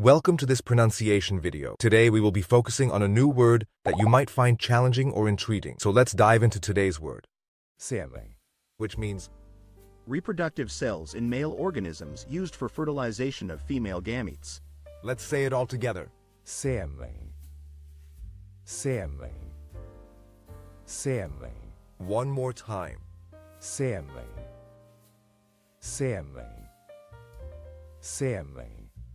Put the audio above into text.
Welcome to this pronunciation video. Today we will be focusing on a new word that you might find challenging or intriguing. So let's dive into today's word. semen, Which means reproductive cells in male organisms used for fertilization of female gametes. Let's say it all together. semen, semen, semen. One more time. semen, semen, semen.